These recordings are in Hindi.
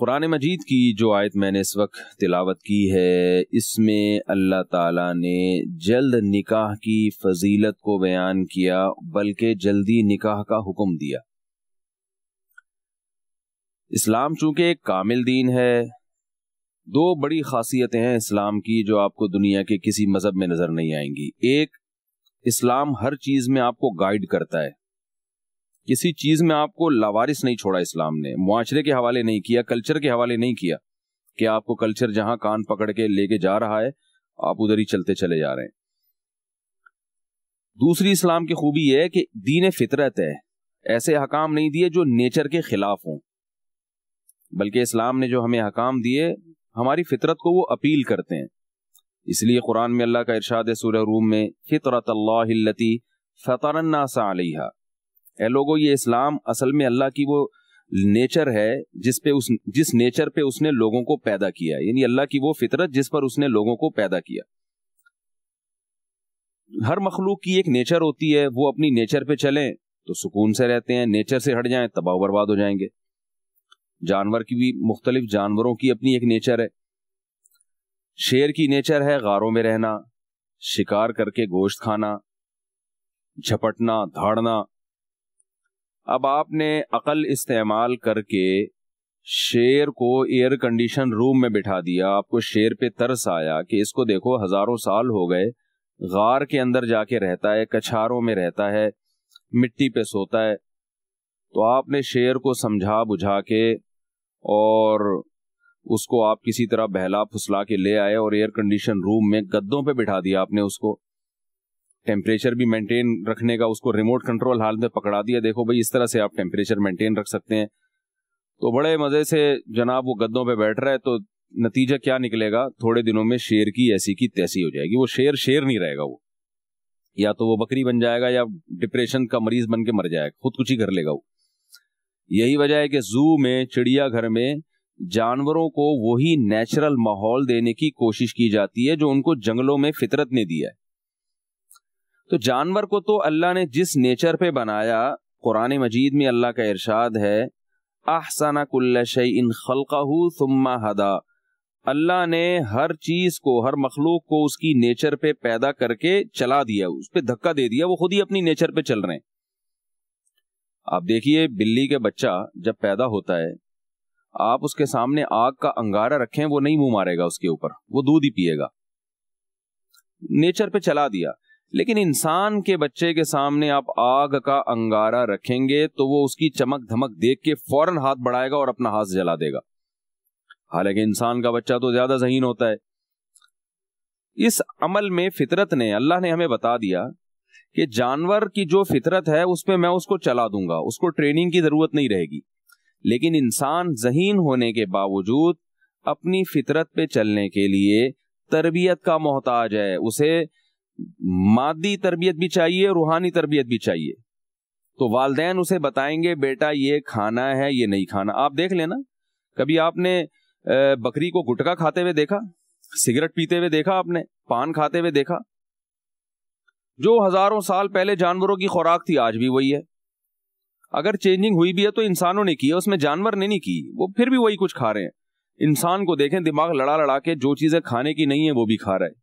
कुरान मजीद की जो आयत मैंने इस वक्त तिलावत की है, इसमें अल्लाह ताला ने जल्द निकाह की फजीलत को बयान किया, बल्कि जल्दी निकाह का हुक्म दिया। इस्लाम चूँकि एक कामिल दीन है, दो बड़ी खासियतें हैं इस्लाम की जो आपको दुनिया के किसी मज़हब में नज़र नहीं आएँगी। एक, इस्लाम हर चीज़ में आपको गाइड करता है। किसी चीज़ में आपको लावारिस नहीं छोड़ा इस्लाम ने मुआरे के हवाले नहीं किया, कल्चर के हवाले नहीं किया कि आपको कल्चर जहाँ कान पकड़ के लेके जा रहा है, आप उधर ही चलते चले जा रहे हैं। दूसरी इस्लाम की खूबी यह है कि दीन फितरत है, ऐसे हकाम नहीं दिए जो नेचर के खिलाफ हों। बल्कि इस्लाम ने जो हमें हकाम दिए, हमारी फितरत को वो अपील करते हैं। इसलिए कुरान में अल्लाह का इरशाद सूर्य रूम में, फितरत अलैहा। ए लोगो, ये इस्लाम असल में अल्लाह की वो नेचर है जिस पे उस, जिस नेचर पे उसने लोगों को पैदा किया यानी अल्लाह की वो फितरत जिस पर उसने लोगों को पैदा किया। हर मखलूक की एक नेचर होती है, वो अपनी नेचर पे चले तो सुकून से रहते हैं, नेचर से हट जाएँ, तबाह बर्बाद हो जाएँगे। जानवर की भी, मुख्तलिफ़ जानवरों की अपनी एक नेचर है। शेर की नेचर है गारों में रहना, शिकार करके गोश्त खाना, झपटना, धाड़ना अब आपने अकल इस्तेमाल करके शेर को एयर कंडीशन रूम में बिठा दिया। आपको शेर पे तरस आया कि इसको देखो, हज़ारों साल हो गए, गार के अंदर जाके रहता है, कछारों में रहता है, मिट्टी पे सोता है। तो आपने शेर को समझा बुझा के और उसको आप किसी तरह बहला फुसला के ले आए और एयर कंडीशन रूम में गद्दों पे बिठा दिया आपने उसको। टेम्परेचर भी मेंटेन रखने का, उसको रिमोट कंट्रोल हाल में पकड़ा दिया। देखो भाई, इस तरह से आप टेम्परेचर मेंटेन रख सकते हैं। तो बड़े मज़े से जनाब वो गद्दों पे बैठ रहा है तो नतीजा क्या निकलेगा? थोड़े दिनों में शेर की ऐसी की तैसी हो जाएगी। वो शेर शेर नहीं रहेगा वो। या तो वो बकरी बन जाएगा या डिप्रेशन का मरीज़ बन के मर जाएगा खुद कुछ ही कर लेगा वो। यही वजह है कि जू में, चिड़ियाघर में जानवरों को वही नेचुरल माहौल देने की कोशिश की जाती है, जो उनको जंगलों में फितरत ने दिया है। तो जानवर को तो अल्लाह ने जिस नेचर पे बनाया, कुरान मजीद में अल्लाह का इरशाद है आहसाना कुल्ल इन खलकाहू सुम्मा हदा। अल्लाह ने हर चीज़ को, हर मखलूक को उसकी नेचर पे पैदा करके चला दिया, उस पर धक्का दे दिया, वो खुद ही अपनी नेचर पे चल रहे हैं। आप देखिए, बिल्ली के बच्चा जब पैदा होता है, आप उसके सामने आग का अंगारा रखें, वो नहीं मुँह मारेगा उसके ऊपर, वो दूध ही पिएगा। नेचर पे चला दिया। लेकिन इंसान के बच्चे के सामने आप आग का अंगारा रखेंगे तो वो उसकी चमक धमक देख के फ़ौरन हाथ बढ़ाएगा और अपना हाथ जला देगा। हालाँकि इंसान का बच्चा तो ज़्यादा जहीन होता है। इस अमल में फितरत ने, अल्लाह ने हमें बता दिया कि जानवर की जो फितरत है उसमें मैं उसको चला दूँगा, उसको ट्रेनिंग की ज़रूरत नहीं रहेगी। लेकिन इंसान जहीन होने के बावजूद अपनी फितरत पे चलने के लिए तरबियत का मोहताज है, उसे मादी तरबियत भी चाहिए, रूहानी तरबियत भी चाहिए। तो वालदेन उसे बताएँगे, बेटा, ये खाना है, ये नहीं खाना। आप देख लेना। कभी आपने बकरी को गुटका खाते हुए देखा? सिगरेट पीते हुए देखा आपने? पान खाते हुए देखा? जो हज़ारों साल पहले जानवरों की खुराक थी, आज भी वही है। अगर चेंजिंग हुई भी है तो इंसानों ने की है। उसमें जानवर ने नहीं की। वो फिर भी वही कुछ खा रहे हैं। इंसान को देखें, दिमाग लड़ा लड़ा के, जो चीज़ें खाने की नहीं है, वो भी खा रहा है।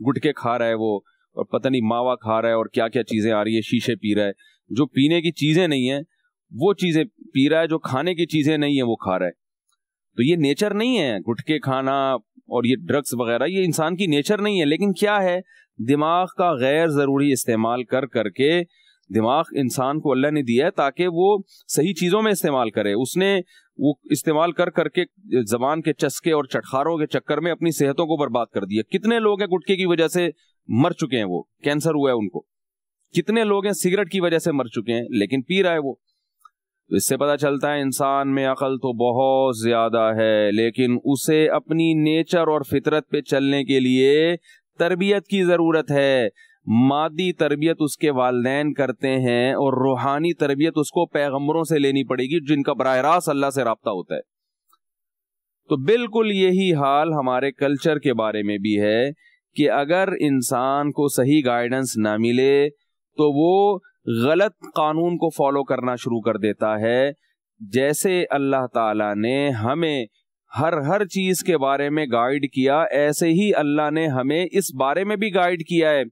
गुटके खा रहा है वो। और पता नहीं मावा खा रहा है और क्या क्या चीज़ें आ रही है, शीशे पी रहा है। जो पीने की चीज़ें नहीं है, वो चीज़ें पी रहा है, जो खाने की चीज़ें नहीं है, वो खा रहा है। तो ये नेचर नहीं है, गुटके खाना और ये ड्रग्स वगैरह, ये इंसान की नेचर नहीं है, लेकिन क्या है, दिमाग का गैर ज़रूरी इस्तेमाल कर करके दिमाग इंसान को अल्लाह ने दिया है ताकि वो सही चीज़ों में इस्तेमाल करे। उसने वो इस्तेमाल कर करके जबान के चस्के और चटखारों के चक्कर में अपनी सेहतों को बर्बाद कर दिया। कितने लोग हैं गुटके की वजह से मर चुके हैं वो, कैंसर हुआ है उनको। कितने लोग हैं, सिगरेट की वजह से मर चुके हैं, लेकिन पी रहा है वो। तो इससे पता चलता है इंसान में अकल तो बहुत ज़्यादा है, लेकिन उसे अपनी नेचर और फितरत पे चलने के लिए तरबियत की ज़रूरत है। मादी तरबियत उसके वालदेन करते हैं और रूहानी तरबियत उसको पैगम्बरों से लेनी पड़ेगी, जिनका बरह रास्त अल्लाह से रबता होता है। तो बिल्कुल यही हाल हमारे कल्चर के बारे में भी है। कि अगर इंसान को सही गाइडेंस ना मिले तो वो गलत कानून को फॉलो करना शुरू कर देता है। जैसे अल्लाह ताला ने हमें हर हर चीज़ के बारे में गाइड किया, ऐसे ही अल्लाह ने हमें इस बारे में भी गाइड किया है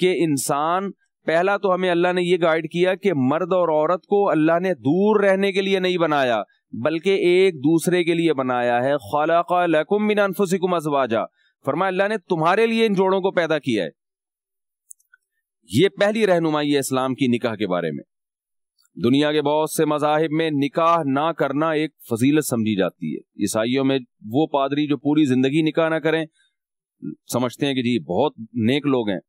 कि इंसान, पहला तो हमें अल्लाह ने यह गाइड किया कि मर्द और औरत को अल्लाह ने दूर रहने के लिए नहीं बनाया, बल्कि एक दूसरे के लिए बनाया है। खालकुम मिन अनफुसिकुम अजवाजा। फरमाया, अल्लाह ने तुम्हारे लिए इन जोड़ों को पैदा किया है। ये पहली रहनुमाई है इस्लाम की निकाह के बारे में। दुनिया के बहुत से मजाहिब में निकाह ना करना एक फजीलत समझी जाती है। ईसाइयों में वो पादरी जो पूरी ज़िंदगी निकाह ना करें, समझते हैं कि जी, बहुत नेक लोग हैं।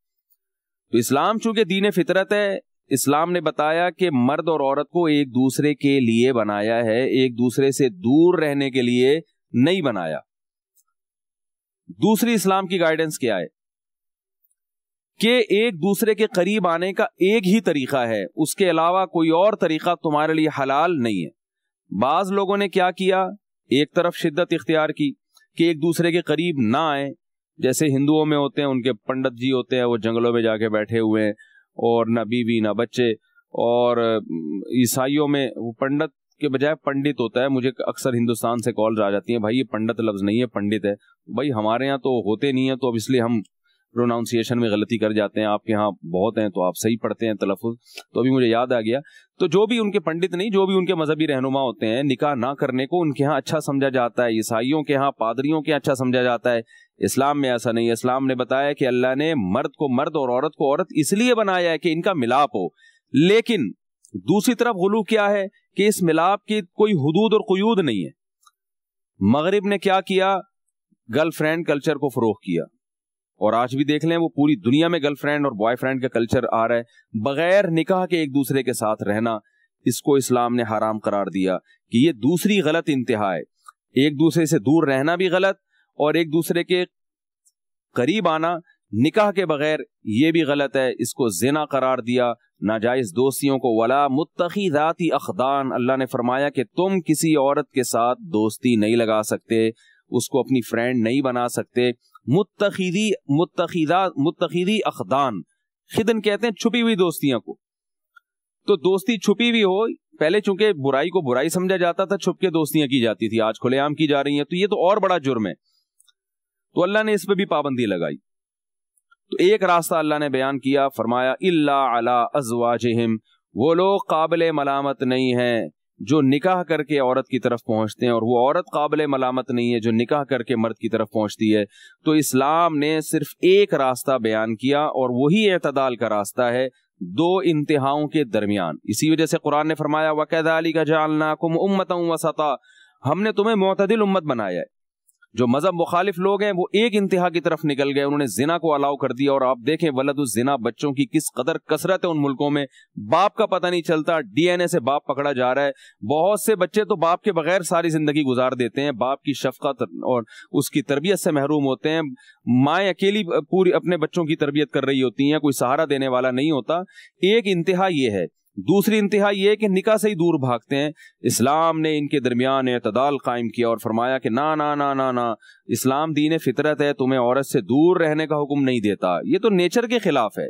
तो इस्लाम चूँकि दीन फितरत है, इस्लाम ने बताया कि मर्द और औरत को एक दूसरे के लिए बनाया है, एक दूसरे से दूर रहने के लिए नहीं बनाया। दूसरी इस्लाम की गाइडेंस क्या है? कि एक दूसरे के करीब आने का एक ही तरीका है। उसके अलावा कोई और तरीका तुम्हारे लिए हलाल नहीं है। बाज लोगों ने क्या किया? एक तरफ़ शिद्दत इख्तियार की कि एक दूसरे के करीब ना आए। जैसे हिंदुओं में होते हैं, उनके पंडित जी होते हैं, वो जंगलों में जाके बैठे हुए हैं और ना बीवी, ना बच्चे और ईसाइयों में वो पंडित के बजाय पंडित होता है, मुझे अक्सर हिंदुस्तान से कॉल आ जाती है, भाई, ये पंडित लफ्ज नहीं है, पंडित है। भाई, हमारे यहाँ तो होते नहीं है तो अब इसलिए हम प्रोनाउंसिएशन में गलती कर जाते हैं। आपके यहाँ बहुत हैं तो आप सही पढ़ते हैं तलफ़ तो अभी मुझे याद आ गया। तो जो भी उनके पंडित नहीं, जो भी उनके मजहबी रहनुमा होते हैं, निकाह ना करने को उनके यहाँ अच्छा समझा जाता है। ईसाइयों के यहाँ, पादरियों के यहाँ अच्छा समझा जाता है। इस्लाम में ऐसा नहीं इस्लाम ने बताया कि अल्लाह ने मर्द को मर्द और औरत को औरत इसलिए बनाया है कि इनका मिलाप हो। लेकिन दूसरी तरफ़ गुलू क्या है कि इस मिलाप की कोई हदूद और कयूद नहीं है। मगरब ने क्या किया? गर्लफ्रेंड कल्चर को फरोख किया। और आज भी देख लें, वो पूरी दुनिया में गर्लफ्रेंड और बॉयफ्रेंड का कल्चर आ रहा है। बगैर निकाह के एक दूसरे के साथ रहना, इसको इस्लाम ने हराम करार दिया कि ये दूसरी गलत इंतहा है। एक दूसरे से दूर रहना भी गलत और एक दूसरे के करीब आना निकाह के बगैर ये भी गलत है, इसको जिना करार दिया, नाजायज दोस्तियों को, वला मुतखीदाती अखदान, अल्लाह ने फरमाया कि तुम किसी औरत के साथ दोस्ती नहीं लगा सकते, उसको अपनी फ्रेंड नहीं बना सकते। मुतखीदी मुतखीदा मुतखीदी अखदान, खिदन कहते हैं छुपी हुई दोस्तियाँ को। तो दोस्ती छुपी हुई हो, पहले चूँकि बुराई को बुराई समझा जाता था, छुप के दोस्तियाँ की जाती थी, आज खुलेआम की जा रही हैं तो ये तो और बड़ा जुर्म है। तो अल्लाह ने इस पर भी पाबंदी लगाई। तो एक रास्ता अल्लाह ने बयान किया, फरमाया, इल्ला अला अजवाजहिम। वो लोग काबिल मलामत नहीं है जो निकाह करके औरत की तरफ़ पहुँचते हैं, और वो औरत काबिल मलामत नहीं है जो निकाह करके मर्द की तरफ़ पहुँचती है। तो इस्लाम ने सिर्फ़ एक रास्ता बयान किया, और वही एतदाल का रास्ता है दो इंतहाओं के दरमियान। इसी वजह से कुरान ने फरमाया वक़ैद अली का जालना कुम उम्मत वसता। हमने तुम्हें मतदिल उम्मत बनाया है। जो मज़हब मुखालिफ लोग हैं, वो एक इंतहा की तरफ़ निकल गए, उन्होंने जिना को अलाउ कर दिया। और आप देखें वलद जिना बच्चों की किस कदर कसरत है उन मुल्कों में। बाप का पता नहीं चलता, डीएनए से बाप पकड़ा जा रहा है। बहुत से बच्चे तो बाप के बगैर सारी ज़िंदगी गुजार देते हैं। बाप की शफकत और उसकी तरबियत से महरूम होते हैं। माए अकेली पूरी अपने बच्चों की तरबियत कर रही होती हैं, कोई सहारा देने वाला नहीं होता। एक इंतहा ये है दूसरी इंतहा यह कि निका से ही दूर भागते हैं। इस्लाम ने इनके दरमियान अतदाल कायम किया और फरमाया कि ना ना ना ना ना, इस्लाम दीन फितरत है, तुम्हें औरत से दूर रहने का हुक्म नहीं देता। ये तो नेचर के खिलाफ है।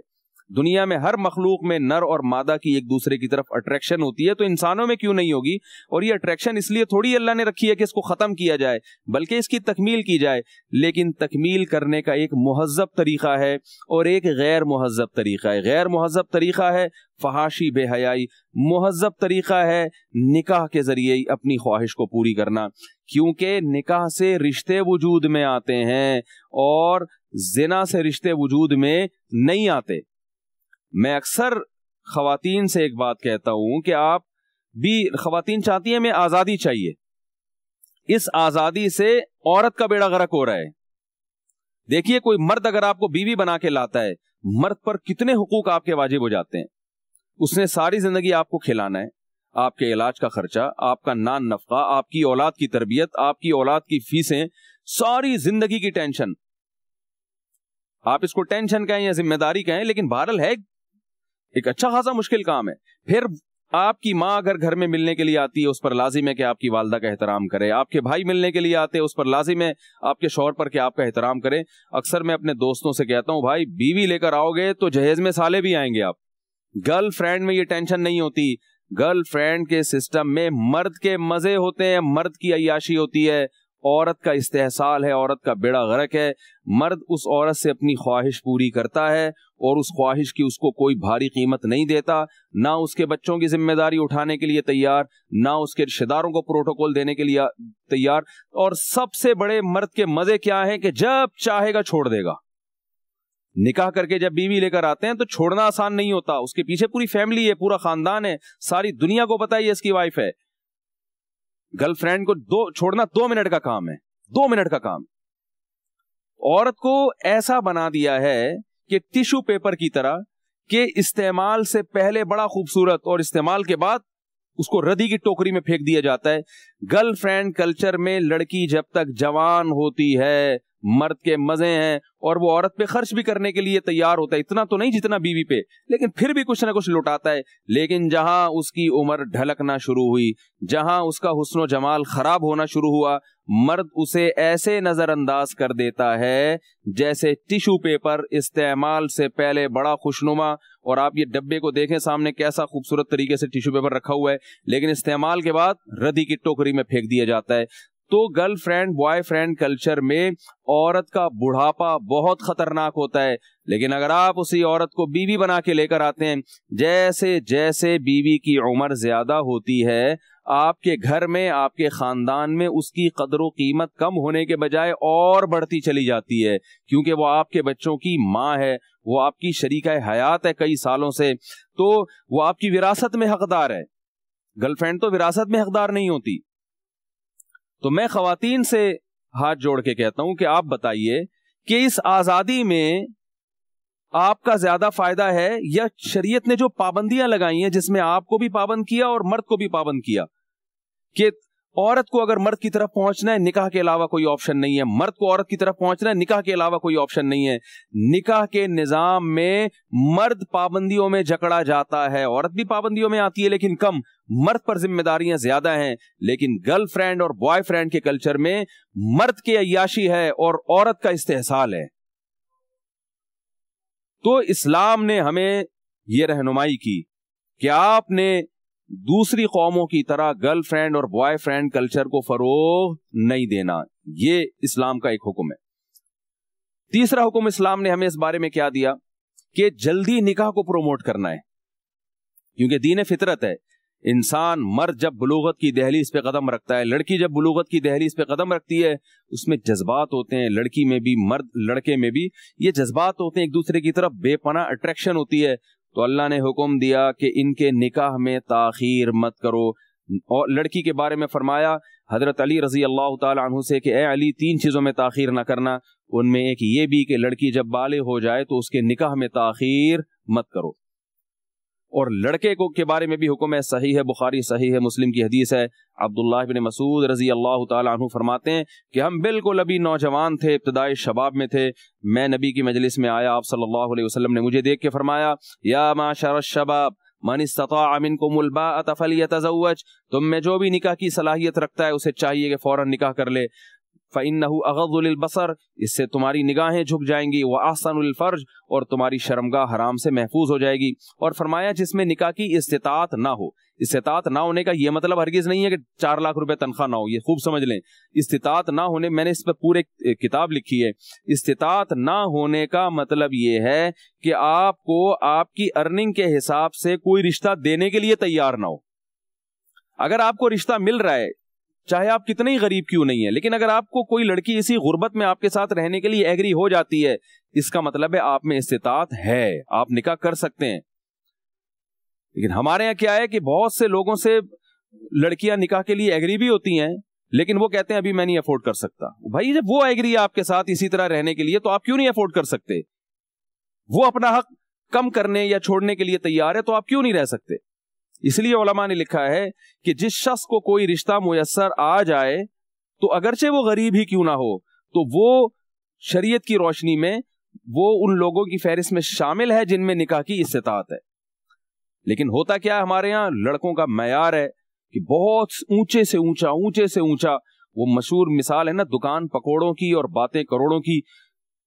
दुनिया में हर मखलूक में नर और मादा की एक दूसरे की तरफ़ अट्रैक्शन होती है तो इंसानों में क्यों नहीं होगी? और ये अट्रैक्शन इसलिए थोड़ी अल्लाह ने रखी है कि इसको ख़त्म किया जाए, बल्कि इसकी तकमील की जाए। लेकिन तकमील करने का एक महजब तरीका है और एक गैर महजब तरीका है। गैर महजब तरीका है फहाशी बेहयाई। महजब तरीका है निकाह के ज़रिए अपनी ख्वाहिश को पूरी करना। क्योंकि निकाह से रिश्ते वजूद में आते हैं और जिना से रिश्ते वजूद में नहीं आते। मैं अक्सर खातन से एक बात कहता हूँ कि आप भी खातन चाहती हैं मैं आज़ादी चाहिए। इस आज़ादी से औरत का बेड़ा गर्क हो रहा है। देखिए, कोई मर्द अगर आपको बीवी बना के लाता है, मर्द पर कितने हुकूक आपके वाजिब हो जाते हैं। उसने सारी ज़िंदगी आपको खिलाना है। आपके इलाज का खर्चा, आपका नान नफका, आपकी औलाद की तरबियत, आपकी औलाद की फीसें, सारी ज़िंदगी की टेंशन। आप इसको टेंशन कहें या ज़िम्मेदारी कहें, लेकिन बहरल है एक अच्छा खासा मुश्किल काम है। फिर आपकी माँ अगर घर में मिलने के लिए आती है, उस पर लाजिम है कि आपकी वालदा का एहतराम करे। आपके भाई मिलने के लिए आते हैं, उस पर लाजिम है, आपके शौहर पर कि आपका एहतराम करें। अक्सर मैं अपने दोस्तों से कहता हूँ, भाई, बीवी लेकर आओगे तो जहेज में साले भी आएँगे आप। गर्ल फ्रेंड में ये टेंशन नहीं होती। गर्ल फ्रेंड के सिस्टम में मर्द के मज़े होते हैं, मर्द की अयाशी होती है। औरत का इस्तेसाल है, औरत का बेड़ा गर्क है। मर्द उस औरत से अपनी ख्वाहिश पूरी करता है और उस ख्वाहिश की उसको कोई भारी कीमत नहीं देता, ना उसके बच्चों की ज़िम्मेदारी उठाने के लिए तैयार, ना उसके रिश्तेदारों को प्रोटोकॉल देने के लिए तैयार। और सबसे बड़े मर्द के मज़े क्या है कि जब चाहेगा छोड़ देगा। निकाह करके जब बीवी लेकर आते हैं तो छोड़ना आसान नहीं होता। उसके पीछे पूरी फैमिली है, पूरा खानदान है, सारी दुनिया को पता है इसकी वाइफ है। गर्लफ्रेंड को दो, छोड़ना दो मिनट का काम है। दो मिनट का काम। औरत को ऐसा बना दिया है कि टिश्यू पेपर की तरह के इस्तेमाल से पहले बड़ा खूबसूरत और इस्तेमाल के बाद उसको रदी की टोकरी में फेंक दिया जाता है। गर्लफ्रेंड कल्चर में लड़की जब तक जवान होती है, मर्द के मज़े हैं और वो औरत पे खर्च भी करने के लिए तैयार होता है। इतना तो नहीं जितना बीवी पे, लेकिन फिर भी कुछ ना कुछ लुटाता है। लेकिन जहाँ उसकी उम्र ढलकना शुरू हुई, जहाँ उसका हुसनो जमाल खराब होना शुरू हुआ मर्द उसे ऐसे नजरअंदाज कर देता है जैसे टिश्यू पेपर इस्तेमाल से पहले बड़ा खुशनुमा। और आप ये डब्बे को देखें सामने कैसा खूबसूरत तरीके से टिश्यू पेपर रखा हुआ है, लेकिन इस्तेमाल के बाद रदी की टोकरी में फेंक दिया जाता है। तो गर्लफ्रेंड, बॉयफ्रेंड कल्चर में औरत का बुढ़ापा बहुत खतरनाक होता है। लेकिन अगर आप उसी औरत को बीवी बना के लेकर आते हैं जैसे जैसे बीवी की उम्र ज़्यादा होती है आपके घर में, आपके खानदान में उसकी कदर कीमत कम होने के बजाय और बढ़ती चली जाती है, क्योंकि वो आपके बच्चों की माँ है, वो आपकी शरीका हयात है कई सालों से तो वो आपकी विरासत में हकदार है। गर्लफ्रेंड तो विरासत में हकदार नहीं होती। तो मैं खातन से हाथ जोड़ के कहता हूँ कि आप बताइए कि इस आज़ादी में आपका ज़्यादा फ़ायदा है या शरीयत ने जो पाबंदियाँ लगाई हैं, जिसमें आपको भी पाबंद किया और मर्द को भी पाबंद किया? कि औरत को अगर मर्द की तरफ़ पहुँचना है, निकाह के अलावा कोई ऑप्शन नहीं है। मर्द को औरत की तरफ़ पहुँचना है, निकाह के अलावा कोई ऑप्शन नहीं है। निकाह के निज़ाम में मर्द पाबंदियों में जकड़ा जाता है। औरत भी पाबंदियों में आती है, लेकिन कम। मर्द पर जिम्मेदारियाँ ज़्यादा हैं, लेकिन गर्लफ्रेंड और बॉयफ्रेंड के कल्चर में मर्द के अयाशी है और औरत का इस्तेसाल है। तो इस्लाम ने हमें यह रहनुमाई की कि आपने दूसरी कौमों की तरह गर्लफ्रेंड और बॉयफ्रेंड कल्चर को फरोग नहीं देना। यह इस्लाम का एक हुक्म है। तीसरा हुक्म इस्लाम ने हमें इस बारे में क्या दिया कि जल्दी निकाह को प्रोमोट करना है, क्योंकि दीन फितरत है। इंसान मर्द जब बलूगत की दहलीज पे कदम रखता है, लड़की जब बलूगत की दहलीज पे कदम रखती है, उसमें जज्बात होते हैं, लड़की में भी मर्द, लड़के में भी, ये जज्बात होते हैं, एक दूसरे की तरफ़ बेपना अट्रैक्शन होती है। तो अल्लाह ने हुक्म दिया कि इनके निकाह में ताखीर मत करो। और लड़की के बारे में फरमाया, हज़रत अली रज़ी अल्लाह तु से कि, ए अली, तीन चीज़ों में ताखीर ना करना। उनमें एक ये भी कि लड़की जब बाले हो जाए तो उसके निकाह में ताखीर मत करो। और लड़के को के बारे में भी हुक्म है, सही है, बुखारी सही है, मुस्लिम की हदीस है। अब्दुल्ला बिन मसूद रज़ी अल्लाह तु फरमाते हैं कि हम बिल्कुल अभी नौजवान थे, इब्तदाई शबाब में थे। मैं नबी की मजलिस में आया, आप सल्लल्लाहु अलैहि वसल्लम ने मुझे देख के फरमाया, या माशर शबाब, मन अमिन को मुलबा तजवज तुम में जो भी निकाह की सलाहियत रखता है, उसे चाहिए कि फ़ौरन निकाह कर ले। फ़ैन अगज़ुलबसर इससे तुम्हारी निगाहें झुक जाएँगी वह आसानफर्ज और तुम्हारी शर्मगाह हराम से महफूज हो जाएगी। और फरमाया, जिसमें निकाह की इस्तात ना हो। इस्तात ना होने का यह मतलब हरगिज नहीं है कि चार लाख रुपए तनख्वाह ना हो। ये खूब समझ लें। इस्तात ना होने, मैंने इस पर पूरे किताब लिखी है। इस्तात ना होने का मतलब ये है कि आपको आपकी अर्निंग के हिसाब से कोई रिश्ता देने के लिए तैयार ना हो। अगर आपको रिश्ता मिल रहा है चाहे आप कितने ही गरीब क्यों नहीं है, लेकिन अगर आपको कोई लड़की इसी गुर्बत में आपके साथ रहने के लिए एग्री हो जाती है, इसका मतलब है आप में इस्तात है, आप निकाह कर सकते हैं। लेकिन हमारे यहाँ क्या है कि बहुत से लोगों से लड़कियाँ निकाह के लिए एग्री भी होती हैं, लेकिन वो कहते हैं, अभी मैं नहीं अफोर्ड कर सकता। भाई, जब वो एग्री है आपके साथ इसी तरह रहने के लिए तो आप क्यों नहीं अफोर्ड कर सकते? वो अपना हक कम करने या छोड़ने के लिए तैयार है तो आप क्यों नहीं रह सकते? इसलिए ओलमा ने लिखा है कि जिस शख्स को कोई रिश्ता मुयसर आ जाए तो अगरचे वो गरीब ही क्यों ना हो? तो वो शरीयत की रोशनी में वो उन लोगों की फहरिस्त में शामिल है जिनमें निकाह की इस्तात है। लेकिन होता क्या है हमारे यहाँ? लड़कों का मैार है कि बहुत ऊँचे से ऊँचा, ऊँचे से ऊँचा, वो मशहूर मिसाल है ना, दुकान पकौड़ों की और बातें करोड़ों की।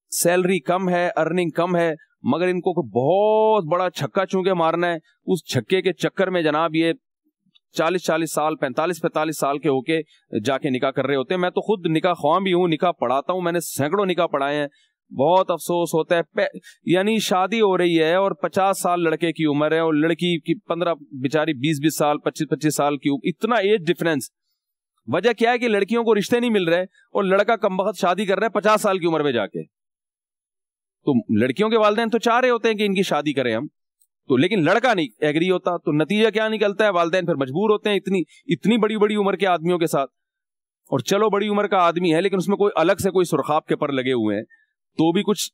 सैलरी कम है, अर्निंग कम है मगर इनको बहुत बड़ा छक्का चूंके मारना है। उस छक्के के चक्कर में जनाब ये चालीस चालीस साल पैंतालीस पैंतालीस साल के होके जाके निकाह कर रहे होते हैं। मैं तो खुद निकाह ख्वाम भी हूँ, निकाह पढ़ाता हूँ, मैंने सैकड़ों निकाह पढ़ाए हैं। बहुत अफसोस होता है। यानी शादी हो रही है और पचास साल लड़के की उम्र है और लड़की की पंद्रह, बेचारी बीस बीस साल पच्चीस पच्चीस साल की इतना एज डिफरेंस वजह क्या है कि लड़कियों को रिश्ते नहीं मिल रहे और लड़का कम शादी कर रहा है पचास साल की उम्र में जाके। तो लड़कियों के वालदेन तो चाह रहे होते हैं कि इनकी शादी करें हम। तो लेकिन लड़का नहीं एग्री होता तो नतीजा क्या निकलता है? वालदेन फिर मजबूर होते हैं इतनी इतनी बड़ी बड़ी उम्र के आदमियों के साथ। और चलो, बड़ी उम्र का आदमी है, लेकिन उसमें कोई अलग से कोई सुरखाब के पर लगे हुए हैं तो भी कुछ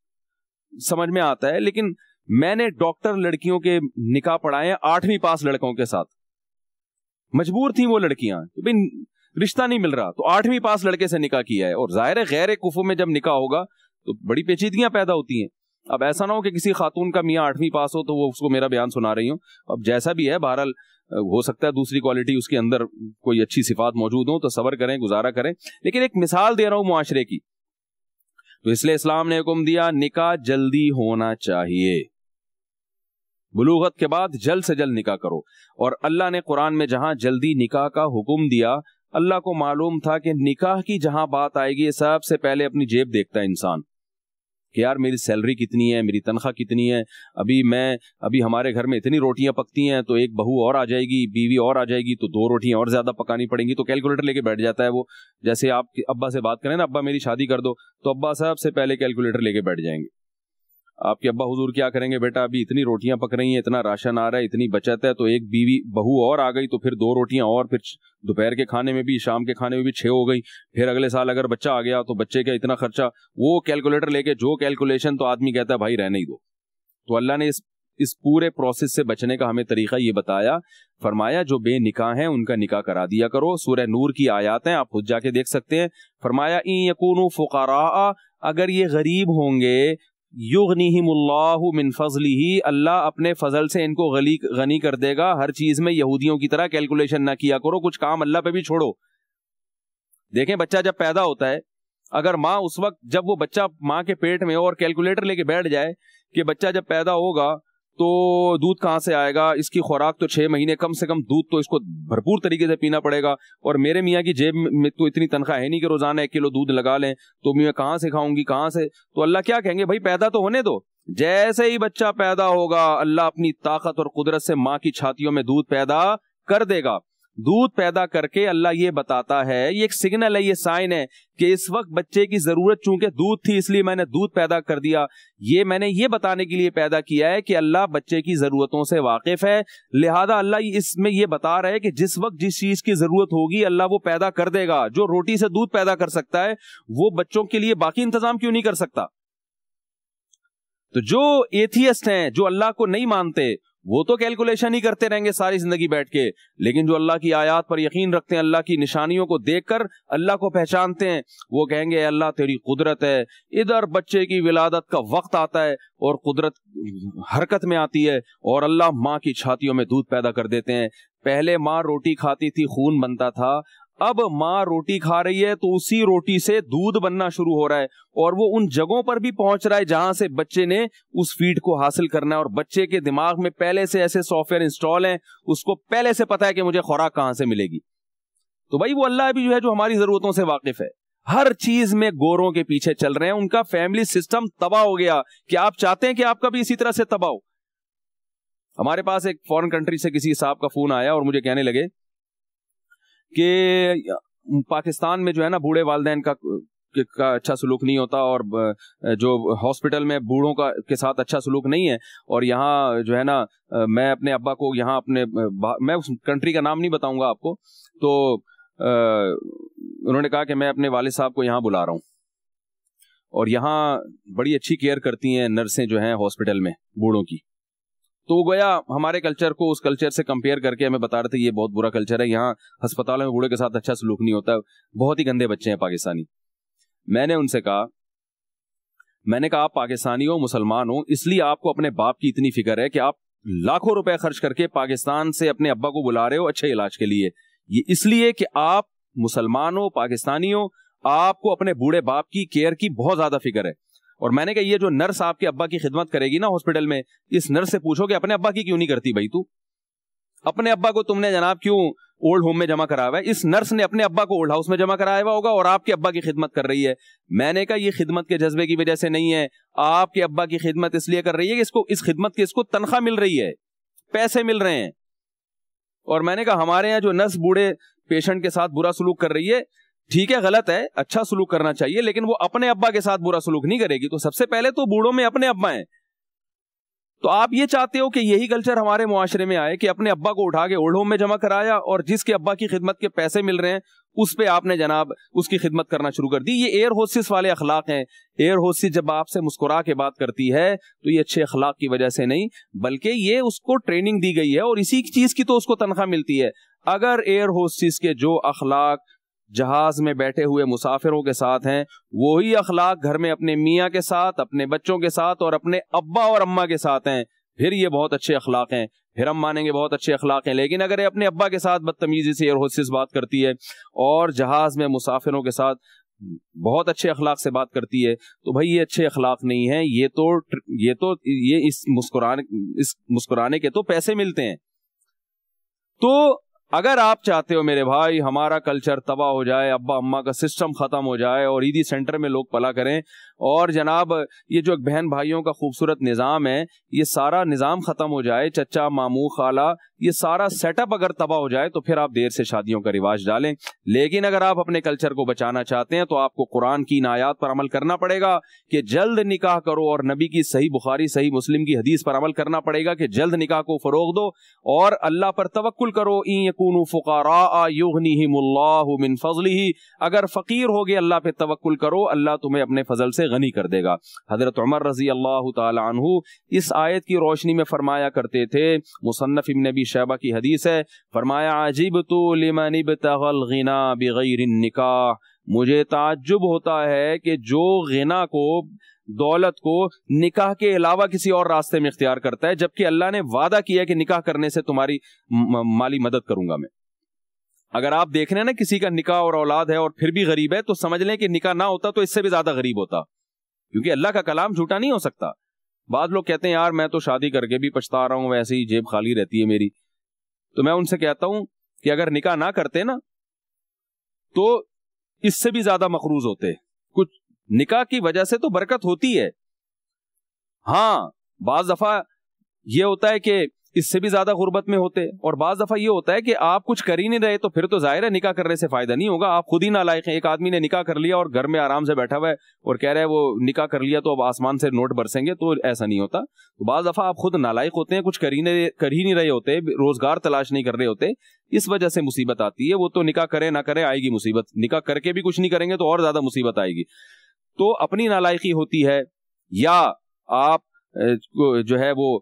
समझ में आता है। लेकिन मैंने डॉक्टर लड़कियों के निकाह पढ़ाए आठवीं पास लड़कों के साथ। मजबूर थी वो लड़कियाँ भाई रिश्ता नहीं मिल रहा तो आठवीं पास लड़के से निकाह किया है। और ज़ाहिर है गैर कुफू में जब निकाह होगा तो बड़ी पेचीदगियाँ पैदा होती हैं। अब ऐसा ना हो कि किसी खातून का मियाँ आठवीं पास हो तो वो उसको मेरा बयान सुना रही हूँ। अब जैसा भी है, बहरहाल हो सकता है दूसरी क्वालिटी उसके अंदर कोई अच्छी सिफात मौजूद हो तो सबर करें, गुजारा करें। लेकिन एक मिसाल दे रहा हूँ मुआशरे की। तो इसलिए इस्लाम ने हुक्म दिया, निकाह जल्दी होना चाहिए। बुलूगत के बाद जल्द से जल्द निकाह करो। और अल्लाह ने कुरान में जहाँ जल्दी निकाह का हुक्म दिया, अल्लाह को मालूम था कि निकाह की जहाँ बात आएगी सबसे पहले अपनी जेब देखता है इंसान। कि यार मेरी सैलरी कितनी है, मेरी तनख्वाह कितनी है, अभी मैं, अभी हमारे घर में इतनी रोटियाँ पकती हैं तो एक बहू और आ जाएगी, बीवी और आ जाएगी तो दो रोटियाँ और ज़्यादा पकानी पड़ेंगी तो कैलकुलेटर लेके बैठ जाता है वो। जैसे आप अब्बा से बात करें ना, अब्बा मेरी शादी कर दो तो अब्बा साहब से पहले कैलकुलेटर लेके बैठ जाएँगे। आपके अब्बा हुजूर क्या करेंगे बेटा? अभी इतनी रोटियाँ पक रही हैं, इतना राशन आ रहा है, इतनी बचत है तो एक बीवी बहू और आ गई तो फिर दो रोटियाँ और, फिर दोपहर के खाने में भी, शाम के खाने में भी छह हो गई। फिर अगले साल अगर बच्चा आ गया तो बच्चे का इतना खर्चा, वो कैलकुलेटर लेके, जो कैलकुलेशन तो आदमी कहता है, भाई, रहने ही दो। तो अल्लाह ने इस इस पूरे प्रोसेस से बचने का हमें तरीका ये बताया। फरमाया, जो बेनिकाह हैं, उनका निकाह करा दिया करो। सूर्य नूर की आयात हैं, आप खुद जाके देख सकते हैं। फरमाया ई यकून फुकारा अगर ये गरीब होंगे युगनीहिमुल्लाहु फजली ही अल्लाह अपने फजल से इनको गली, गनी कर देगा। हर चीज़ में यहूदियों की तरह कैलकुलेशन ना किया करो, कुछ काम अल्लाह पे भी छोड़ो। देखें, बच्चा जब पैदा होता है, अगर माँ उस वक्त, जब वो बच्चा माँ के पेट में और कैलकुलेटर लेके बैठ जाए कि बच्चा जब पैदा होगा तो दूध कहाँ से आएगा? इसकी खुराक तो छः महीने कम से कम दूध तो इसको भरपूर तरीके से पीना पड़ेगा। और मेरे मियाँ की जेब में तो इतनी तनख्वाह है नहीं कि रोज़ाना एक किलो दूध लगा लें। तो मैं कहाँ से खाऊँगी? कहाँ से? तो अल्लाह क्या कहेंगे? भाई पैदा तो होने दो। जैसे ही बच्चा पैदा होगा, अल्लाह अपनी ताकत और कुदरत से माँ की छातियों में दूध पैदा कर देगा। दूध पैदा करके अल्लाह ये बताता है, ये एक सिग्नल है, ये साइन है कि इस वक्त बच्चे की ज़रूरत चूँकि दूध थी, इसलिए मैंने दूध पैदा कर दिया। ये मैंने ये बताने के लिए पैदा किया है कि अल्लाह बच्चे की जरूरतों से वाकिफ है। लिहाजा अल्लाह इसमें यह बता रहा है कि जिस वक्त जिस चीज़ की ज़रूरत होगी, अल्लाह वो पैदा कर देगा। जो रोटी से दूध पैदा कर सकता है, वो बच्चों के लिए बाकी इंतज़ाम क्यों नहीं कर सकता? तो जो एथियस्ट हैं, जो अल्लाह को नहीं मानते वो तो कैलकुलेशन ही करते रहेंगे सारी ज़िंदगी बैठ के। लेकिन जो अल्लाह की आयात पर यकीन रखते हैं, अल्लाह की निशानियों को देखकर अल्लाह को पहचानते हैं, वो कहेंगे अल्लाह, तेरी कुदरत है। इधर बच्चे की विलादत का वक्त आता है और कुदरत हरकत में आती है और अल्लाह माँ की छातियों में दूध पैदा कर देते हैं। पहले माँ रोटी खाती थी, खून बनता था। अब माँ रोटी खा रही है तो उसी रोटी से दूध बनना शुरू हो रहा है और वो उन जगहों पर भी पहुँच रहा है जहाँ से बच्चे ने उस फ़ीड को हासिल करना है। और बच्चे के दिमाग में पहले से ऐसे सॉफ्टवेयर इंस्टॉल हैं, उसको पहले से पता है कि मुझे खुराक कहाँ से मिलेगी। तो भाई वो अल्लाह भी जो है, जो हमारी जरूरतों से वाकिफ है। हर चीज़ में गोरों के पीछे चल रहे हैं, उनका फैमिली सिस्टम तबाह हो गया। कि आप चाहते हैं कि आपका भी इसी तरह से तबाह हो? हमारे पास एक फॉरेन कंट्री से किसी साहब का फ़ोन आया और मुझे कहने लगे कि, पाकिस्तान में जो है ना बूढ़े वालदेन का का अच्छा सलूक नहीं होता और जो हॉस्पिटल में बूढ़ों का, के साथ अच्छा सलूक नहीं है और यहाँ जो है ना मैं अपने अब्बा को यहाँ अपने मैं उस कंट्री का नाम नहीं बताऊँगा आपको तो उन्होंने कहा कि मैं अपने वालिद साहब को यहाँ बुला रहा हूँ। और यहाँ बड़ी अच्छी केयर करती हैं नर्सें जो हैं हॉस्पिटल में, बूढ़ों की। तो वो गया हमारे कल्चर को उस कल्चर से कंपेयर करके हमें बता रहे थे ये बहुत बुरा कल्चर है। यहाँ अस्पतालों में बूढ़े के साथ अच्छा सलूक नहीं होता। बहुत ही गंदे बच्चे हैं पाकिस्तानी। मैंने उनसे कहा, मैंने कहा, आप पाकिस्तानी हो, मुसलमान हो, इसलिए आपको अपने बाप की इतनी फ़िक्र है कि आप लाखों रुपए खर्च करके पाकिस्तान से अपने अब्बा को बुला रहे हो अच्छे इलाज के लिए। ये इसलिए कि आप मुसलमान हो, पाकिस्तानी हो, आपको अपने बूढ़े बाप की केयर की बहुत ज़्यादा फ़िक्र है। और मैंने कहा, ये जो नर्स आपके अब्बा की खिदमत करेगी ना हॉस्पिटल में, इस नर्स से पूछो कि अपने अब्बा की क्यों नहीं करती भाई तू? अपने अब्बा को तुमने जनाब क्यों ओल्ड होम में जमा कराया हुआ है? इस नर्स ने अपने अब्बा को ओल्ड हाउस में जमा कराया हुआ होगा और आपके अब्बा की खिदमत कर रही है। मैंने कहा, ये खिदमत के जज्बे की वजह से नहीं है। आपके अब्बा की खिदमत इसलिए कर रही है कि इसको, इस खिदमत की इसको तनख्वाह मिल रही है। पैसे मिल रहे हैं। और मैंने कहा, हमारे यहाँ जो नर्स बूढ़े पेशेंट के साथ बुरा सलूक कर रही है ठीक है, गलत है अच्छा सलूक करना चाहिए, लेकिन वो अपने अब्बा के साथ बुरा सलूक नहीं करेगी। तो सबसे पहले तो बूढ़ों में अपने अब्बा हैं। तो आप ये चाहते हो कि यही कल्चर हमारे मुआशरे में आए कि अपने अब्बा को उठा के होम में जमा कराया और जिसके अब्बा की खिदमत के पैसे मिल रहे हैं, उस पे आपने जनाब उसकी खिदमत करना शुरू कर दी। ये एयर होस्टिस वाले अखलाक हैं। एयर होस्टिस जब आपसे मुस्कुरा के बात करती है तो ये अच्छे अखलाक की वजह से नहीं, बल्कि ये उसको ट्रेनिंग दी गई है और इसी चीज़ की तो उसको तनख्वाह मिलती है। अगर एयर होस्टिस के जो अखलाक जहाज़ में बैठे हुए मुसाफिरों के साथ हैं। वही अखलाक घर में अपने मियाँ के साथ, अपने बच्चों के साथ और अपने अब्बा और अम्मा के साथ हैं। फिर ये बहुत अच्छे अखलाक हैं। फिर हम मानेंगे बहुत अच्छे अखलाक हैं। लेकिन अगर ये अपने अब्बा के साथ बदतमीजी से एयर बात करती है और जहाज़ में मुसाफिरों के साथ बहुत अच्छे अखलाक से बात करती है तो भाई ये अच्छे अखलाक नहीं है। ये तो ये तो ये इस मुस्कुराने इस मुस्कुराने के तो पैसे मिलते हैं। तो अगर आप चाहते हो मेरे भाई, हमारा कल्चर तबाह हो जाए अब्बा अम्मा का सिस्टम खत्म हो जाए और ईदी सेंटर में लोग पला करें और जनाब, ये जो बहन भाइयों का खूबसूरत निज़ाम है, ये सारा निज़ाम ख़त्म हो जाए, चचा, मामू, खाला, ये सारा सेटअप अगर तबाह हो जाए तो फिर आप देर से शादियों का रिवाज डालें। लेकिन अगर आप अपने कल्चर को बचाना चाहते हैं तो आपको कुरान की नायात पर अमल करना पड़ेगा कि जल्द निकाह करो और नबी की सही बुखारी, सही मुस्लिम की हदीस पर अमल करना पड़ेगा कि जल्द निकाह को फरोग दो और अल्लाह पर तवक्ल करो ईकून फ़ुकारा मिन फजली ही अगर फ़कीर हो गए, अल्लाह पे तवक्ल करो, अल्लाह तुम्हें अपने फजल से गनी कर देगा। हज़रत उमर रज़ी अल्लाह तु इस आयत की रोशनी में फरमाया करते थे मुसन्फ इबन नबी शहबा की हदीस है, फरमाया अजीब तो निकाह। मुझे ताज्जुब होता है कि जो गिना को, दौलत को निकाह के अलावा किसी और रास्ते में इख्तियार करता है, जबकि अल्लाह ने वादा किया कि निकाह करने से तुम्हारी माली मदद करूँगा मैं। अगर आप देख रहे हैं ना, किसी का निकाह और औलाद है और फिर भी गरीब है तो समझ लें कि निकाह ना होता तो इससे भी ज़्यादा गरीब होता। क्योंकि अल्लाह का कलाम झूठा नहीं हो सकता। बाद लोग कहते हैं, यार, मैं तो शादी करके भी पछता रहा हूँ, वैसे ही जेब खाली रहती है मेरी। तो मैं उनसे कहता हूँ कि अगर निकाह ना करते ना तो इससे भी ज़्यादा मकरूज होते। कुछ निकाह की वजह से तो बरकत होती है। हाँ बाज दफ़ा यह होता है कि इससे भी ज़्यादा गुर्बत में होते और बाज दफ़ा ये होता है कि आप कुछ कर ही नहीं रहे तो फिर तो ज़ाहिर है निकाह करने से फ़ायदा नहीं होगा। आप खुद ही ना लायक हैं। एक आदमी ने निकाह कर लिया और घर में आराम से बैठा हुआ है और कह रहा है वो निकाह कर लिया तो अब आसमान से नोट बरसेंगे तो ऐसा नहीं होता। तो बाज दफ़ा आप खुद नालायक होते हैं, कुछ कर ही नहीं, कर ही नहीं रहे होते, रोज़गार तलाश नहीं कर रहे होते। इस वजह से मुसीबत आती है। वो तो निकाह करे, ना करे, आएगी मुसीबत। निकाह करके भी कुछ नहीं करेंगे तो और ज़्यादा मुसीबत आएगी। तो अपनी नालायकी होती है या आप जो है वो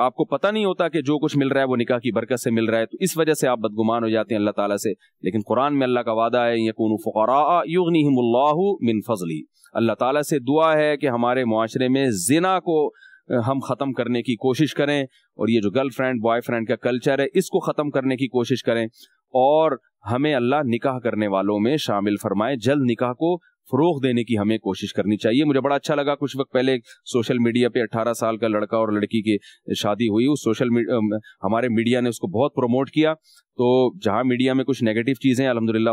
आपको पता नहीं होता कि जो कुछ मिल रहा है वो निकाह की बरकत से मिल रहा है तो इस वजह से आप बदगुमान हो जाते हैं अल्लाह ताला से। लेकिन कुरान में अल्लाह का वादा है, यकून फ़ुकरा मिन फजली। अल्लाह ताला से दुआ है कि हमारे माशरे में जिना को हम ख़त्म करने की कोशिश करें, और ये जो गर्लफ्रेंड, बॉयफ्रेंड का कल्चर है, इसको ख़त्म करने की कोशिश करें, और हमें अल्लाह निकाह करने वालों में शामिल फरमाए, जल्द निकाह को फरोग देने की हमें कोशिश करनी चाहिए। मुझे बड़ा अच्छा लगा कुछ वक्त पहले सोशल मीडिया पे 18 साल का लड़का और लड़की की शादी हुई। उस सोशल मीडिया हमारे मीडिया ने उसको बहुत प्रमोट किया। तो जहाँ मीडिया में कुछ नेगेटिव चीज़ें अलहमदिल्ला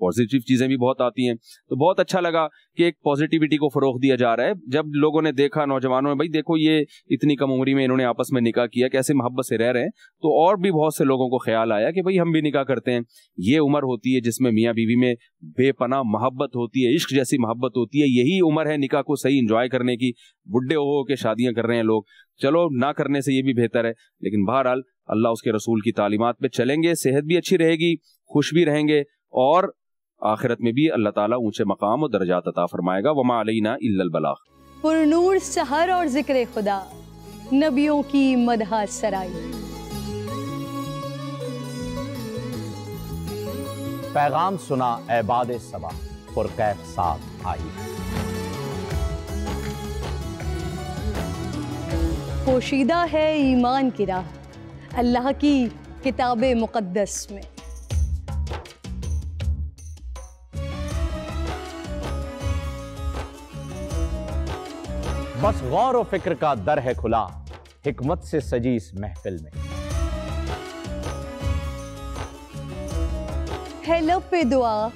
पॉजिटिव चीज़ें भी बहुत आती हैं। तो बहुत अच्छा लगा कि एक पॉजिटिविटी को फरोग दिया जा रहा है। जब लोगों ने देखा, नौजवानों में भाई, देखो, ये इतनी कम उम्र में इन्होंने आपस में निकाह किया, कैसे मोहब्बत से रह रहे हैं? तो और भी बहुत से लोगों को ख्याल आया कि, भाई, हम भी निकाह करते हैं। ये उम्र होती है जिसमें मियाँ बीवी में बेपना मोहब्बत होती है, इश्क जैसी मोहब्बत होती है। यही उम्र है निकाह को सही इंजॉय करने की। बुढ़े हो के शादियाँ कर रहे हैं लोग। चलो, ना करने से ये भी बेहतर है। लेकिन बहरहाल, अल्लाह उसके रसूल की तालीमत पे चलेंगे। सेहत भी अच्छी रहेगी, खुश भी रहेंगे और आखिरत में भी अल्लाह ताला ऊँचे मकाम और दर्जात अता फरमाएगा वमा अलैना इल्लल बलाग। पुरनूर सहर और ज़िक्र खुदा नबियों की मदह सराई। पैगाम सुना एबाद सबा पुरकैफ आई पोशीदा है ईमान की राह अल्लाह की किताब मुक़द्दस में। बस गौर व फ़िक्र का दर है खुला हिकमत से सजी इस महफिल में। है लब पे दुआ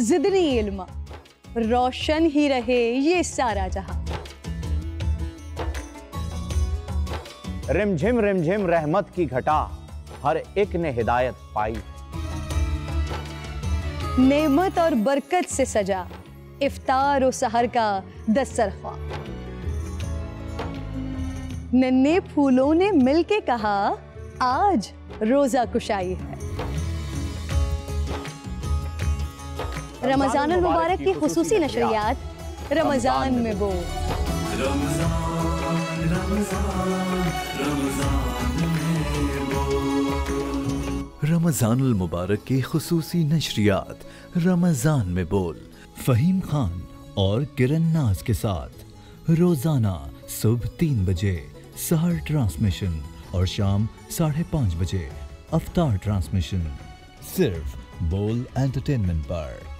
जिदनी इल्मा। रोशन ही रहे ये सारा जहाँ। रिमझिम रिमझिम रहमत की घटा हर एक ने हिदायत पाई। नेमत और बरकत से सजा इफ्तार और सहर का दस्तरखा नन्हे फूलों ने मिलके कहा आज रोजा कुशाई है. रमज़ान अल मुबारक की खसूसी नशरियात। रमज़ान में बोल रमज़ानुल मुबारक की खसूसी नशरियात रमज़ान में बोल। फ़हीम खान और किरण नाज के साथ रोज़ाना सुबह तीन बजे। सहर ट्रांसमिशन और शाम साढ़े पाँच बजे अवतार ट्रांसमिशन सिर्फ़ बोल एंटरटेनमेंट पर।